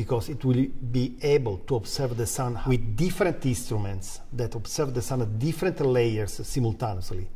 because it will be able to observe the sun with different instruments that observe the sun at different layers simultaneously.